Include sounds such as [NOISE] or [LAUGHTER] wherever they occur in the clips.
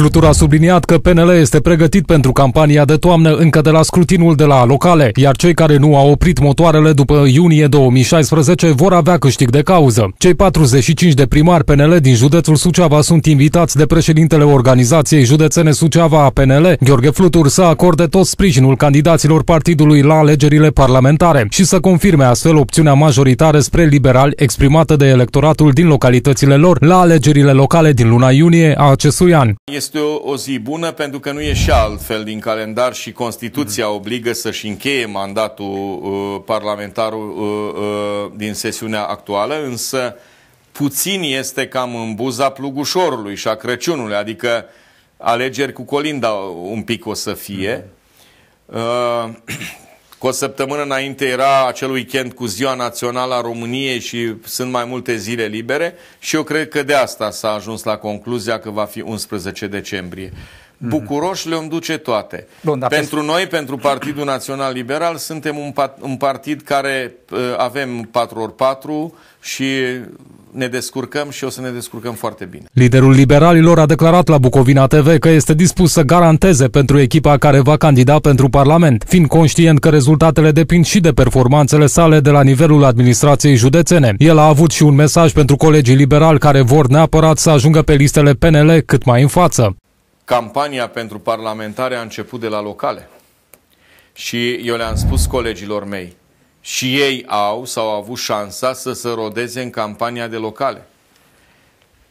Flutur a subliniat că PNL este pregătit pentru campania de toamnă încă de la scrutinul de la locale, iar cei care nu au oprit motoarele după iunie 2016 vor avea câștig de cauză. Cei 45 de primari PNL din județul Suceava sunt invitați de președintele organizației județene Suceava a PNL, Gheorghe Flutur, să acorde tot sprijinul candidaților partidului la alegerile parlamentare și să confirme astfel opțiunea majoritară spre liberali exprimată de electoratul din localitățile lor la alegerile locale din luna iunie a acestui an. Este o, o zi bună pentru că nu e și altfel din calendar și Constituția mm. obligă să-și încheie mandatul uh, parlamentar uh, uh, din sesiunea actuală, însă puțin este cam în buza plugușorului și a Crăciunului, adică alegeri cu colinda un pic o să fie. Mm. Uh, [CLEARS THROAT] cu o săptămână înainte era acel weekend cu Ziua Națională a României și sunt mai multe zile libere și eu cred că de asta s-a ajuns la concluzia că va fi 11 decembrie. Mhm. Bucuroși le-om duce toate. Bun, pentru pe... noi, pentru Partidul Național Liberal, suntem un, un partid care uh, avem 4x4 și ne descurcăm și o să ne descurcăm foarte bine. Liderul liberalilor a declarat la Bucovina TV că este dispus să garanteze pentru echipa care va candida pentru Parlament, fiind conștient că rezultatele depind și de performanțele sale de la nivelul administrației județene. El a avut și un mesaj pentru colegii liberali care vor neapărat să ajungă pe listele PNL cât mai în față. Campania pentru parlamentare a început de la locale. Și eu le-am spus colegilor mei, și ei au sau au avut șansa să se rodeze în campania de locale.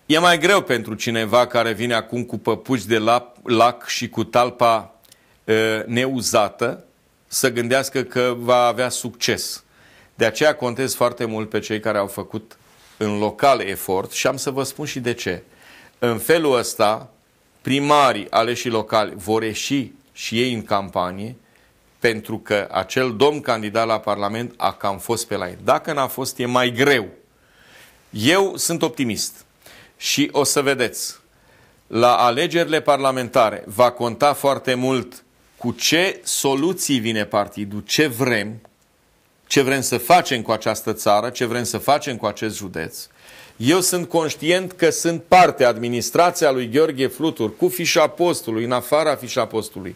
E mai greu pentru cineva care vine acum cu păpuși de lac și cu talpa e, neuzată să gândească că va avea succes. De aceea contez foarte mult pe cei care au făcut în local efort și am să vă spun și de ce. În felul ăsta, primarii aleși locali vor ieși și ei în campanie, pentru că acel domn candidat la Parlament a cam fost pe la el. Dacă n-a fost, e mai greu. Eu sunt optimist și o să vedeți, la alegerile parlamentare va conta foarte mult cu ce soluții vine partidul, ce vrem, ce vrem să facem cu această țară, ce vrem să facem cu acest județ. Eu sunt conștient că sunt parte administrația lui Gheorghe Flutur cu fișa postului, în afara fișa postului.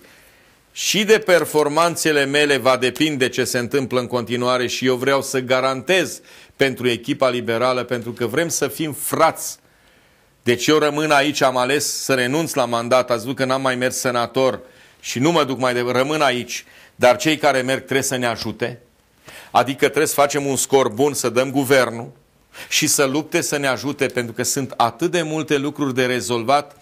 Și de performanțele mele va depinde ce se întâmplă în continuare și eu vreau să garantez pentru echipa liberală, pentru că vrem să fim frați. Deci eu rămân aici, am ales să renunț la mandat, ați văzut că n-am mai mers senator și nu mă duc mai departe, rămân aici, dar cei care merg trebuie să ne ajute, adică trebuie să facem un scor bun, să dăm guvernul și să lupte să ne ajute, pentru că sunt atât de multe lucruri de rezolvat